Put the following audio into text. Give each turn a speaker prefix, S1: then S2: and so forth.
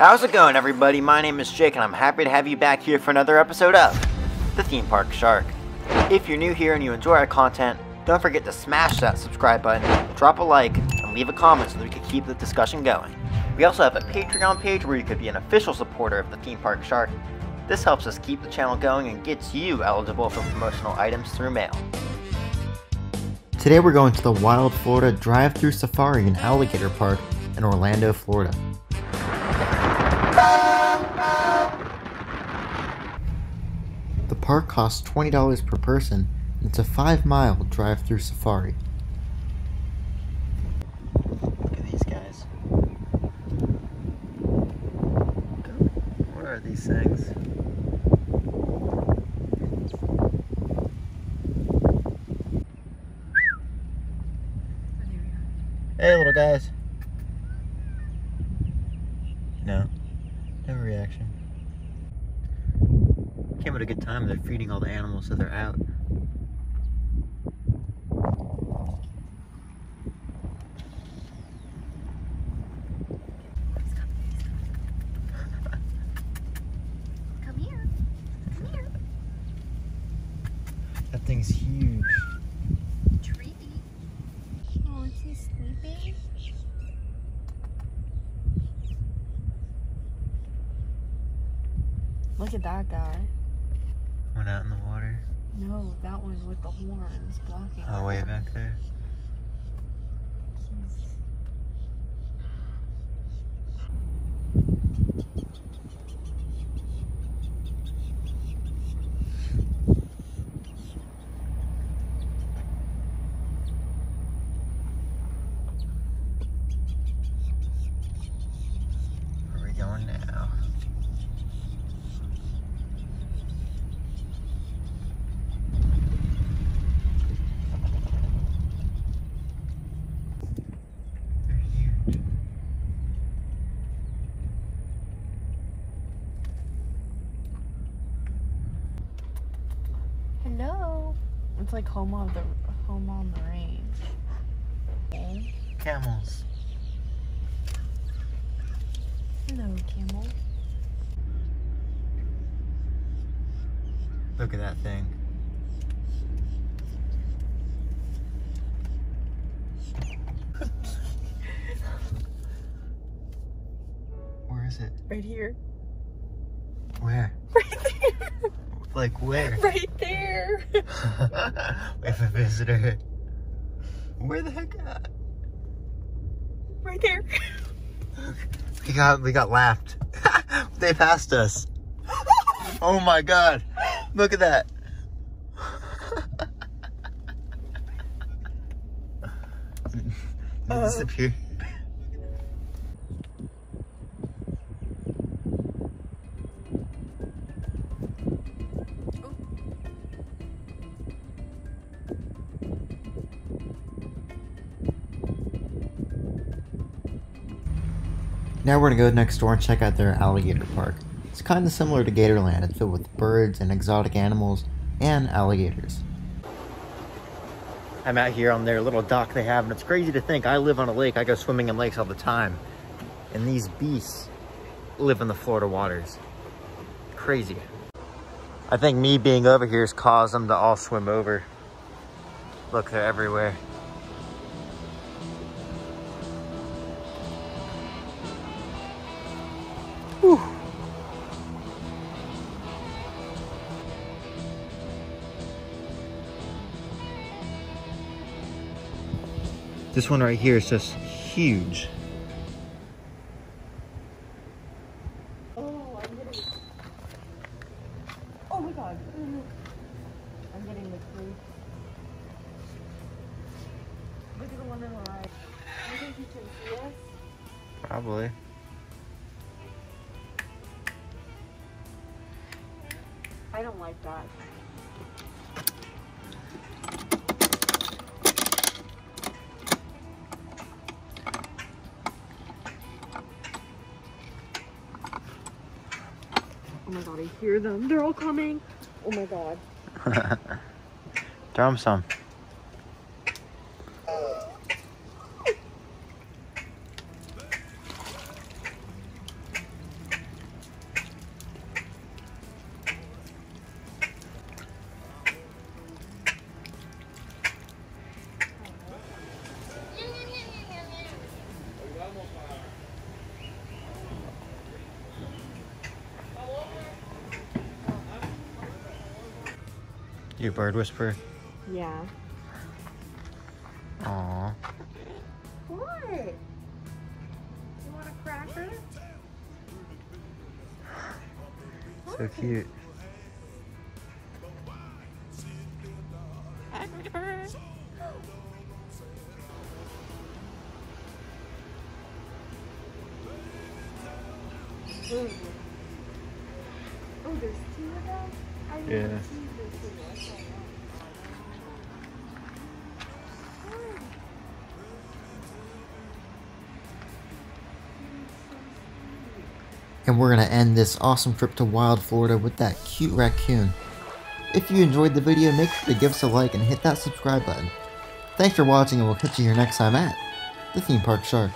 S1: How's it going, everybody? My name is Jake, and I'm happy to have you back here for another episode of The Theme Park Shark. If you're new here and you enjoy our content, don't forget to smash that subscribe button, drop a like, and leave a comment so that we can keep the discussion going. We also have a Patreon page where you could be an official supporter of The Theme Park Shark. This helps us keep the channel going and gets you eligible for promotional items through mail. Today we're going to the Wild Florida Drive-Through Safari and Alligator Park in Orlando, Florida. The park costs $20 per person and it's a 5 mile drive through safari. Look at these guys. What are these things? Hey little guys. No. No reaction. Came at a good time. They're feeding all the animals so they're out.
S2: Come here. Come here.
S1: That thing's huge.
S2: Treat. Oh, is he sleeping? Look at that guy.
S1: Went out in the water.
S2: No, that one with the horns blocking.
S1: Oh, way back there.
S2: He's-
S1: Where are we going now? They're huge.
S2: Hello. It's like home on the home on the range.
S1: Camels.
S2: Hello, camel.
S1: Look at that thing. Where is it?
S2: Right here.
S1: Where?
S2: Right there.
S1: Like where?
S2: Right there.
S1: we have a visitor. Where the heck? At?
S2: Right there.
S1: We got we got laughed. they passed us. Oh my god. Look at that.
S2: Uh.
S1: disappear? Now we're gonna go next door and check out their alligator park. It's kind of similar to Gatorland. It's filled with birds and exotic animals and alligators. I'm out here on their little dock they have, and it's crazy to think I live on a lake. I go swimming in lakes all the time, and these beasts live in the Florida waters. Crazy. I think me being over here has caused them to all swim over. Look, they're everywhere. This one right here is just huge.
S2: Oh, I'm getting. Oh my god. I'm getting the. Look at the one on the right. You think you can see us?
S1: Probably.
S2: I don't like that. Oh my god, I hear them. They're all coming. Oh my god.
S1: Him some. You bird whisper?
S2: Yeah.
S1: Aww.
S2: What? You want a cracker?
S1: So cute.
S2: Oh, there's two of them?
S1: Yeah. And we're going to end this awesome trip to Wild Florida with that cute raccoon. If you enjoyed the video, make sure to give us a like and hit that subscribe button. Thanks for watching and we'll catch you here next time at the Theme Park Shark.